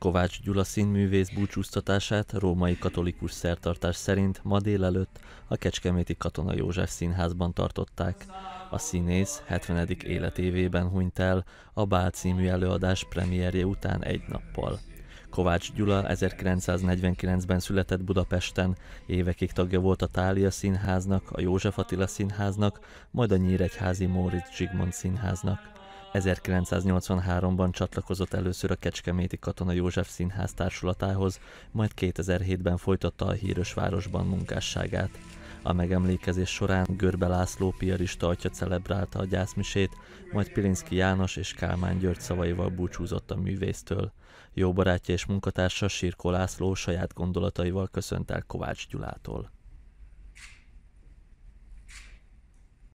Kovács Gyula színművész búcsúztatását római katolikus szertartás szerint ma délelőtt a Kecskeméti Katona József Színházban tartották. A színész 70. életévében hunyt el a Bál című előadás premierje után egy nappal. Kovács Gyula 1949-ben született Budapesten, évekig tagja volt a Tália Színháznak, a József Attila Színháznak, majd a Nyíregyházi Móricz Zsigmond Színháznak. 1983-ban csatlakozott először a Kecskeméti Katona József Színház társulatához, majd 2007-ben folytatta a híres városban munkásságát. A megemlékezés során Görbe László piarista atya celebrálta a gyászmisét, majd Pilinszki János és Kálmán György szavaival búcsúzott a művésztől. Jó barátja és munkatársa Sirko László saját gondolataival köszönt el Kovács Gyulától.